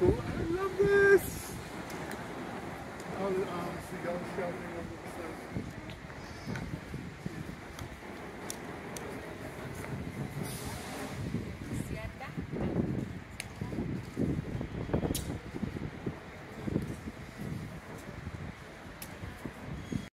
cool. I love this! Oh, um, seagulls shouting.